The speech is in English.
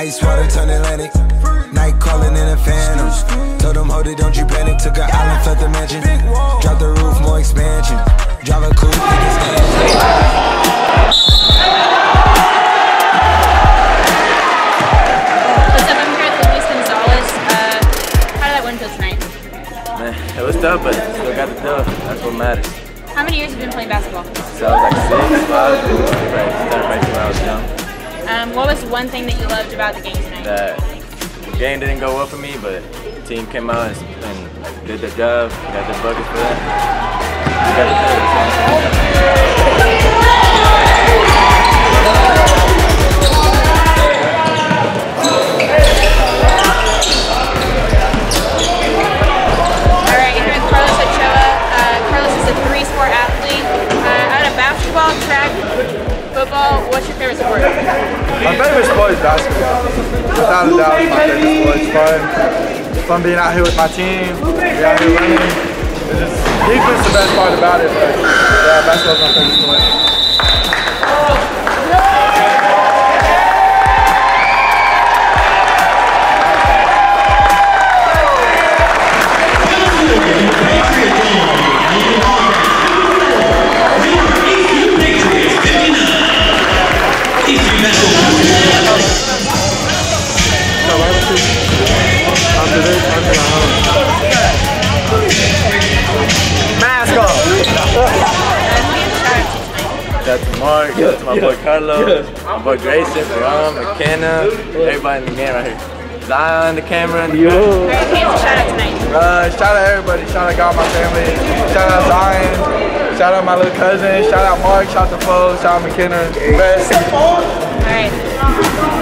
Ice water turn Atlantic. Night calling in a phantom. Told them, hold it, don't you panic. Took an island, left the mansion. Drop the roof, more expansion. Drive a coupe, What's up? I'm here at Luis Gonzalez. Uh, how did that win feel tonight? Man, it was tough, but still got the dub. That's what matters. How many years have you been playing basketball? So I was like six, five, right, started practicing when I was young. Um, what was one thing that you loved about the game tonight? That the game didn't go well for me, but the team came out and, and did their job, got their bucket for that. We got the dub. All right, you're here with Carlos Ochoa. Carlos is a three-sport athlete. Out of basketball, track, football, what's your favorite sport? My favorite sport is basketball. Without a doubt, my favorite sport. It's fun. Fun being out here with my team. We're out here running. It's just, defense is the best part about it, but yeah, basketball's my favorite sport. Mask off! To Mark, to my boy Carlos, my boy Grayson, Ron, McKenna, everybody in the game right here. Zion, the camera, and the a shout out tonight? Uh, shout out everybody. Shout out to God, my family. Shout out Zion. Shout out my little cousin. Shout out Mark. Shout out to Fo. Shout out McKenna. Best. All right.